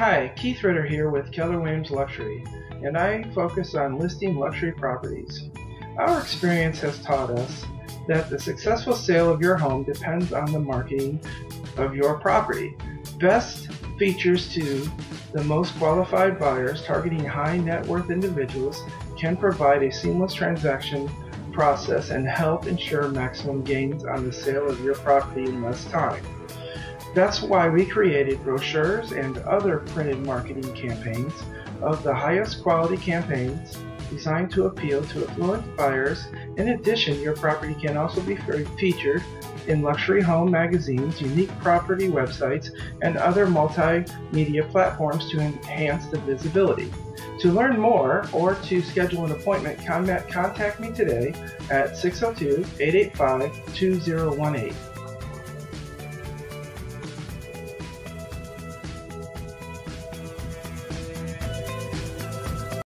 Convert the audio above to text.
Hi, Keith Ritter here with Keller Williams Luxury, and I focus on listing luxury properties. Our experience has taught us that the successful sale of your home depends on the marketing of your property. Best features to the most qualified buyers targeting high net worth individuals can provide a seamless transaction process and help ensure maximum gains on the sale of your property in less time. That's why we created brochures and other printed marketing campaigns of the highest quality campaigns designed to appeal to affluent buyers. In addition, your property can also be featured in luxury home magazines, unique property websites, and other multimedia platforms to enhance the visibility. To learn more or to schedule an appointment, contact me today at 602 885 2018.